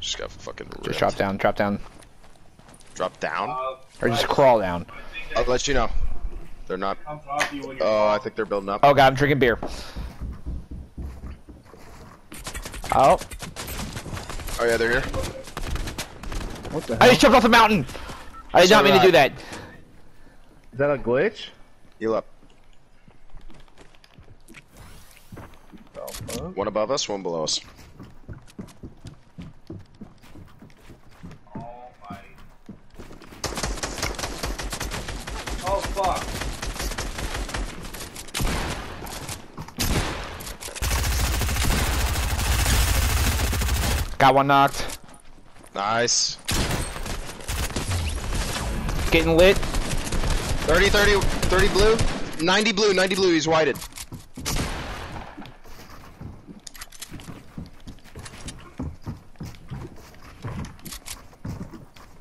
just got fucking ripped. Just drop down, drop down. Drop down? Uh, Or just crawl down. I'll let you know. They're not. I'm talking to you when you're Oh, I think they're building up. Oh god, I'm drinking beer. Oh, Oh yeah, they're here. What the hell? I just jumped off the mountain! I did So not mean did to I. do that. Is that a glitch? Heal up. One above us, one below us. Got one knocked. Nice. Getting lit. 30, 30, 30 blue. 90 blue, 90 blue. He's whited.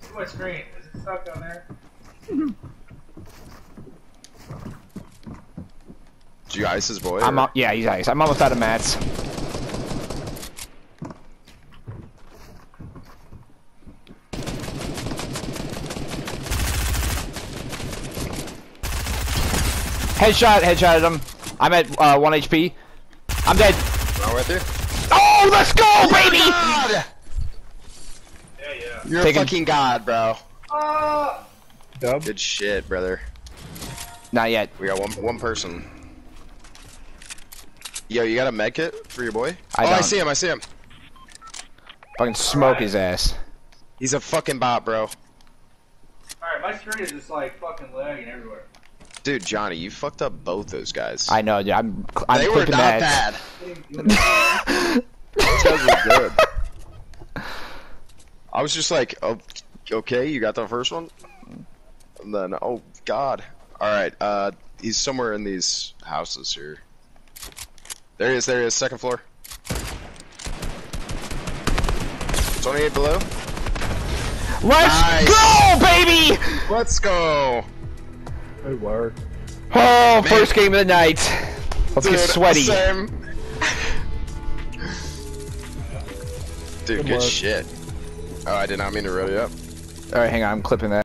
Look at my screen. Is it stuck down there? Did you ice his boy? I'm or- up. Yeah, he's nice. I'm almost out of mats. Headshot, headshot at him. I'm at uh, 1 HP. I'm dead. Not with you? Oh, let's go, baby! God! Yeah, yeah. You're Taking- a fucking god, bro. Ah! Dub? Good shit, brother. Not yet. We got one one person. Yo, you got a med kit for your boy? I oh, I don't. see him. I see him. Fucking smoke his ass. He's a fucking bot, bro. Alright, my screen is just like fucking lagging everywhere. Dude, Johnny, you fucked up both those guys. I know, dude. I'm, I'm they were not that. bad. Those guys were good. I was just like, oh, okay, you got the first one, and then, oh god. All right, uh, he's somewhere in these houses here. There he is. There he is. Second floor. Twenty-eight below. Let's Nice. go, baby! Let's go. Good work. Oh, first game of the night. Let's get Dude, sweaty. Same. Dude, Good good shit. Oh, I did not mean to roll you up. All right, hang on. I'm clipping that.